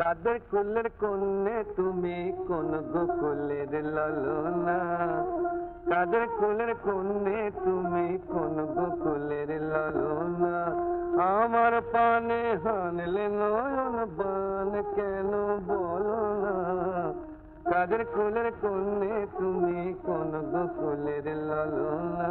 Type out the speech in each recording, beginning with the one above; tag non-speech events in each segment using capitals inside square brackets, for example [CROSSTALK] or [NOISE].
কাদের কুলের কন্যে তুমি? কোন গোকুলের ললনা? কাদের কুলের কন্যে তুমি? কোন গোকুলের ললনা? আমার পানে হানলে নয়ন বান কেন বলো না? কাদের কুলের কন্যে তুমি? কোন গোকুলের ললনা?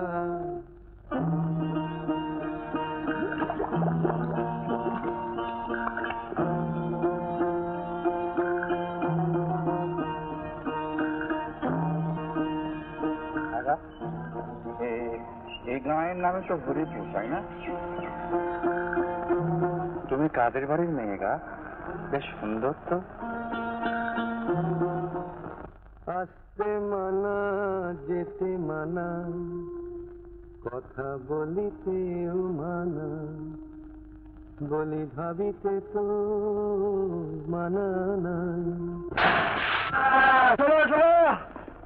এই গাঁয়ের নামে তো হরিপুর তাই না? তুমি কাদের বাড়ির মেয়ে গা? বেশ সুন্দর তো। আসতে মানা যেতে মানা কথা বলিতেও মানা বলি ভাবিতে তো মানা নাই। শোনো শোনো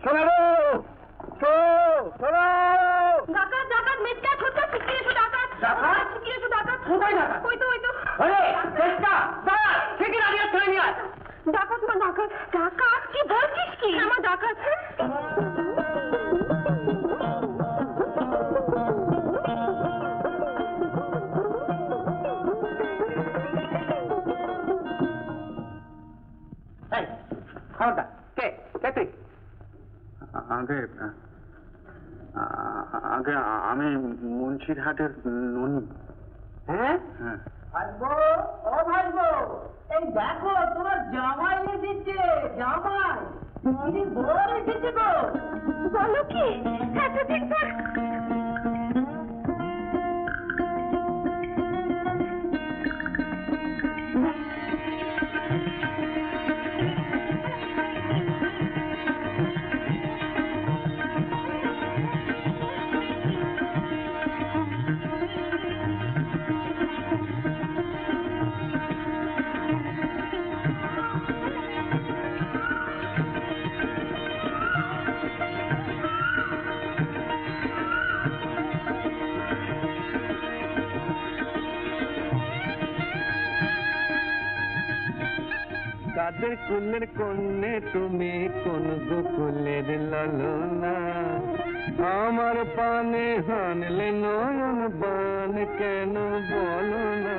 শোনো শোনো শোনো ডাকাত ডাকাত মেটকা ছোটকা শিখিয়ে এসো ডাকাত ডাকাত? শিখিয়ে এসো ডাকাত কোথায় ডাকাত? ওই তো ওই তো আরে চেষ্টা দাঁড়া থেকে দাঁড়িয়ে ধরে নিয়ে আয় ডাকাত মা ডাকাত ডাকাত? কি বলছিস কি? আমার ডাকাত। কে? কে তুই? আগে আগে আমি মুন্সিরহাটের ননি। হ্যাঁ? হ্যাঁ। ভাইবো ও ভাইবো এই দেখো, তোমার জামাই এসেছে, জামাই। তুমি বড় এসেছে গো। বলো কি? এতদিন পর কাদের কুলের কন্যে, তুমি কোন গোকুলের লালনা। আমার পানে হানলে নয়ন বান, কেন বলো না?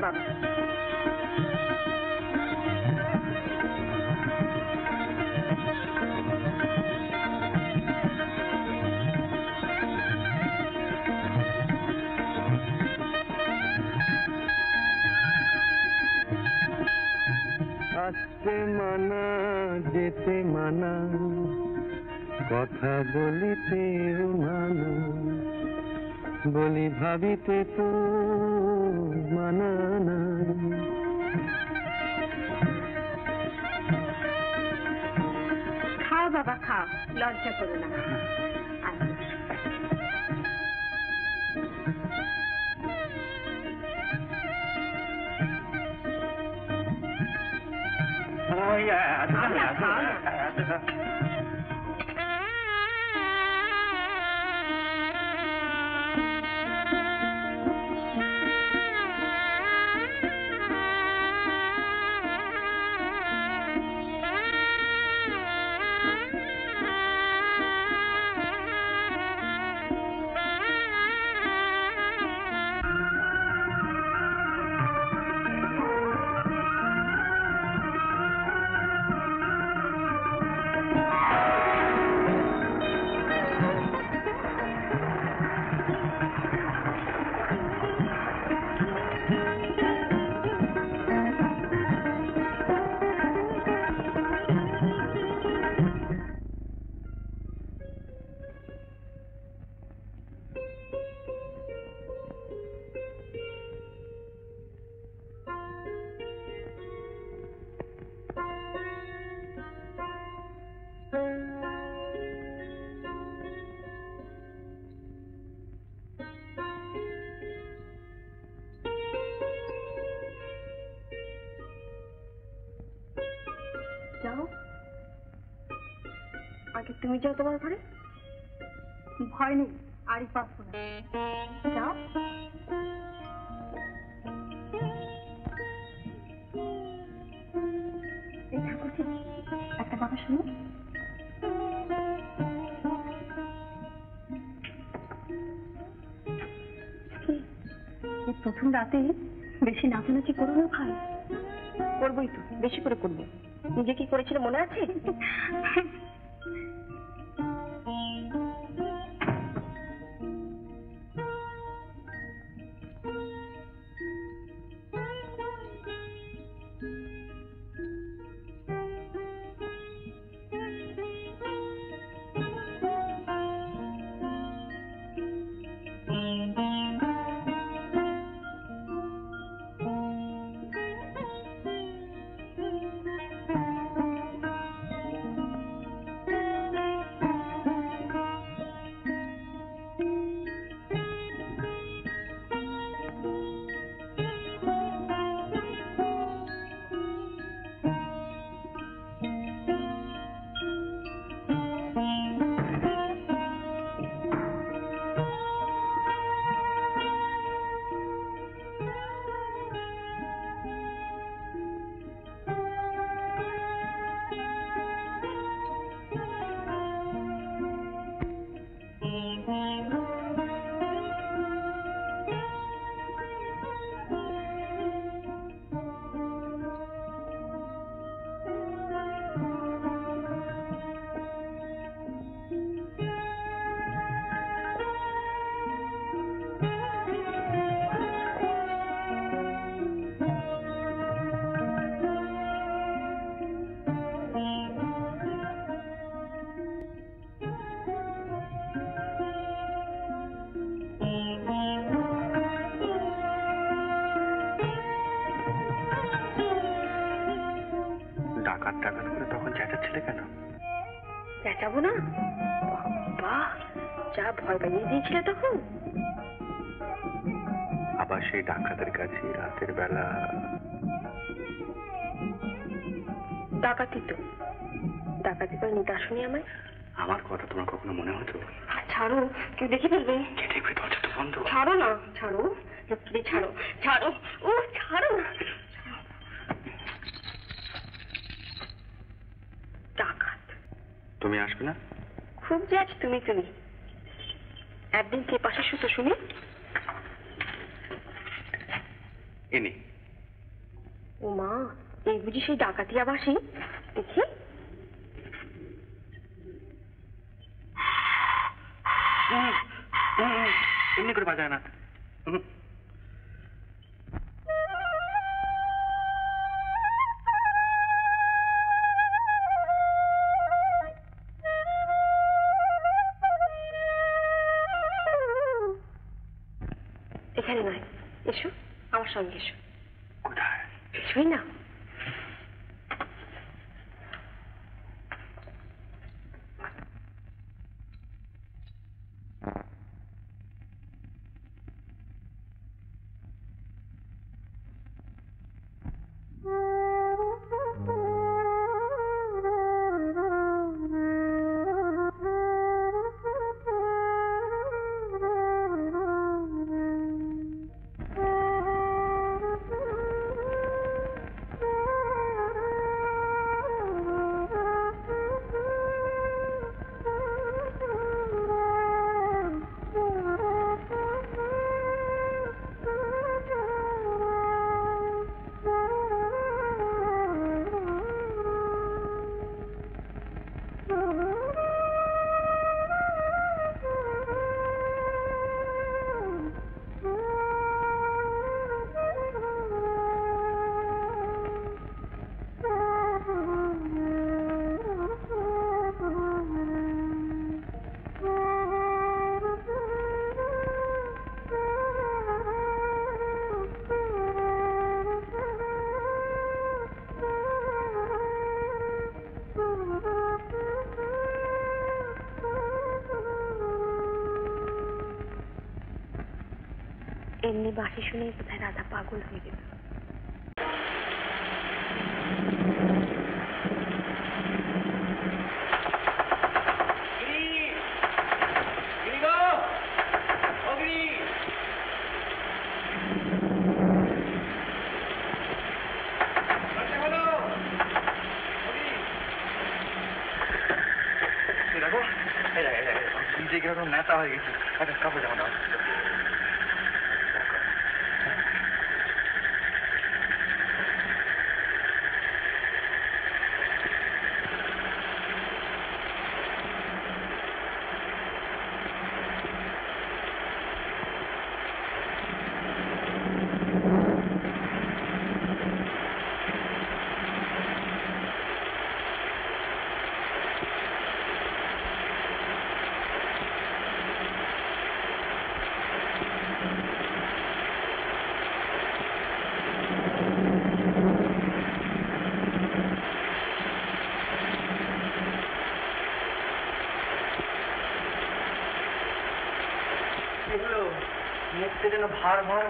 বাবা। আসতে মানা, যেতে মানা, কথা বলিতে মানা, বলি ভাবিতে তো মানা খাও বাবা, খাও, লজ্জা করো না। আচ্ছা ওই আচ্ছা, খাও আগে তুমি যাও তোমার ঘরে। ভয় নেই আরিফ আসব যাও। একটা কথা শুনো। প্রথম রাতে বেশি নাচানাচি করো না ভাই। করবোই তো, বেশি করে করব। নিজে কি করেছিল মনে আছে? [LAUGHS] ডাকাত ডাকাত করে তখন চেঁচাচ্ছিলে কেন? চেঁচাবো না? বাহ যা ভয় পাইয়ে দিয়েছিলে তখন। আবার সেই ডাকাতের কাছে রাতের বেলা ডাকাতি তো। ডাকাতি করে নিতে আসুনি আমায়। আমার কথা তোমার কখনো মনে হতো? ছাড়ো কেউ দেখে ফেলবে। কে দেখবে? দরজা তো বন্ধ। ছাড়ো না ছাড়ো। ছাড়ো ও ছাড়ো ডাকাত তুমি আসবে না? খুব যে আজ তুমি তুমি। একদিন কে পাশে শুতো শুনি। এনে ও মা এই বুঝি সেই ডাকাতি আবাসী দেখি। এমনি করে বাজায় না। এখানে নয়। এসো আমার সঙ্গে এসো। কোথায়? কিছুই না। এমনি বাসি শুনেই বোধহয় রাধা পাগল হয়ে গেল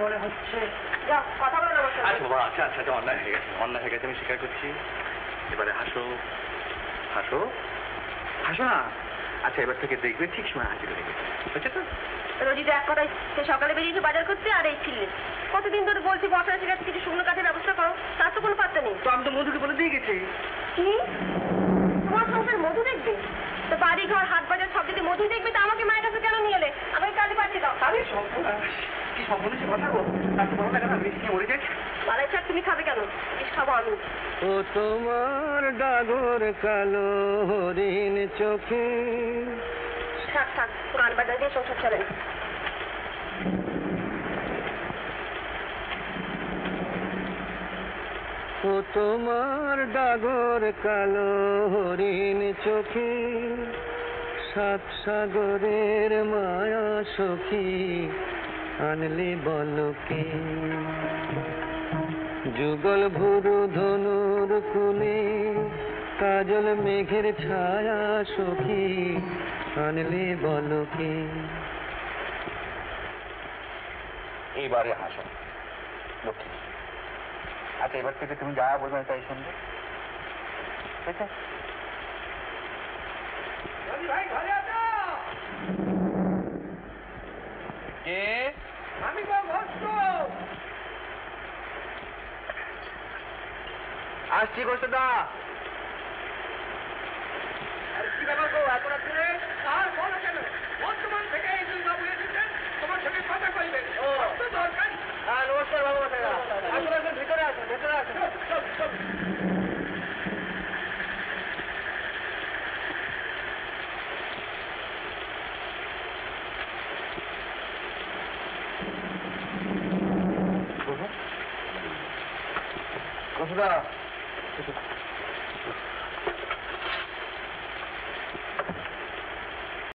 মনে হচ্ছে। কথা বলো। আচ্ছা বাবা আচ্ছা আচ্ছা আচ্ছা, অন্যায় হয়ে গেছে অন্যায় হয়ে গেছে আমি স্বীকার করছি। এবারে হাসো হাসো হাসো না। আচ্ছা এবার থেকে দেখবে ঠিক সময় গেছে তো? এক কথায় সে সকালে বেরিয়েছে বাজার করতে আর এই ফিরলে কতদিন ধরে বলছি বর্ষা এসে গেছে কিছু শুকনো কাঠের ব্যবস্থা করো তার তো কোনো পাত্তা নেই। তো আমি তো মধুকে বলে দিয়ে গেছি। কি? তোমার সংসার মধু দেখবে? তো বাড়ি ঘর হাট বাজার সব যদি মধু দেখবে তো আমাকে মায়ের কাছে কেন নিয়ে এলে? আমাকে কাজে পাঠিয়ে দাও। আরে ভালো লাগে না মরে তুমি খাবে কেন? খাব আমি। ও তোমার ডাগর কালো হরিণ চোখে। থাক থাক গান বাজার দিয়ে সংসার চলে। ও তোমার ডাগর কালো হরিণ চোখে। সাত সাগরের মায়া সখী আনলি বলকে যুগল ভুরু ধনুর কুলে কাজল মেঘের ছায়া সখী আনলে বলকে এইবারে হাসো লক্ষ্মী। আচ্ছা এবার থেকে তুমি যা বলবে তাই শুনবে। ঠিক আছে? কে আমি আসছি গোষ্ঠদা কি ব্যাপার গো এত রাত্রে আর বলো কেন বর্তমান থেকে এই দুই বাবু এসেছেন তোমার সঙ্গে কথা কইবেন তো দরকার হ্যাঁ নমস্কার বাবু ভিতরে আসুন ভিতরে আসুন।